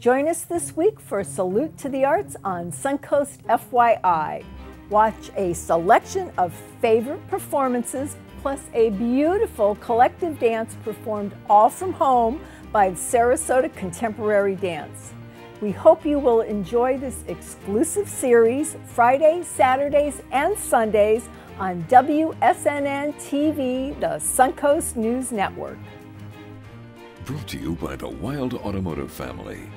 Join us this week for Salute to the Arts on Suncoast FYI. Watch a selection of favorite performances plus a beautiful collective dance performed all from home by Sarasota Contemporary Dance. We hope you will enjoy this exclusive series Fridays, Saturdays, and Sundays on WSNN TV, the Suncoast News Network. Brought to you by the Wilde Automotive family.